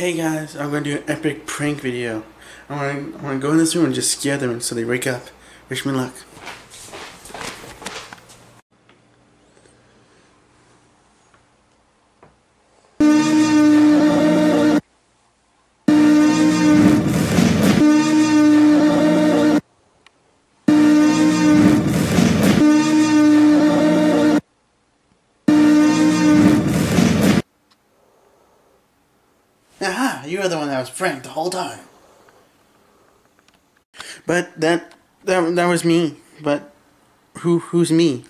Hey guys, I'm gonna do an epic prank video. I wanna, I wanna go in this room and just scare them so they wake up. Wish me luck. Aha! You were the one that was pranked the whole time. But that that that was me. But who who's me?